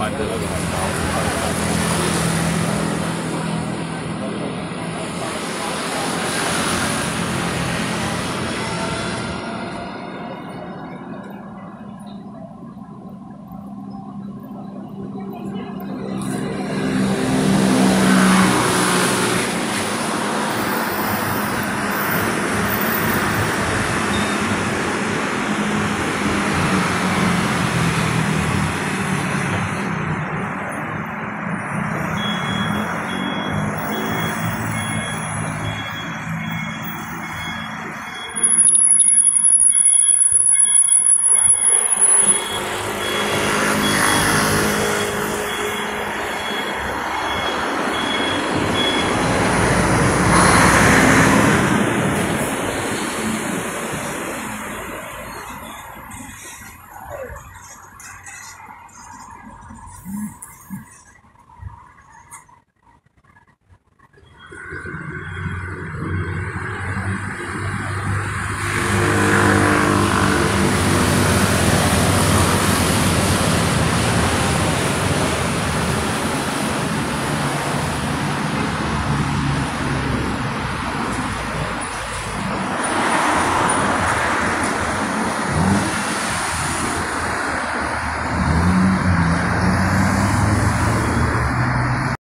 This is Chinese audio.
만 들,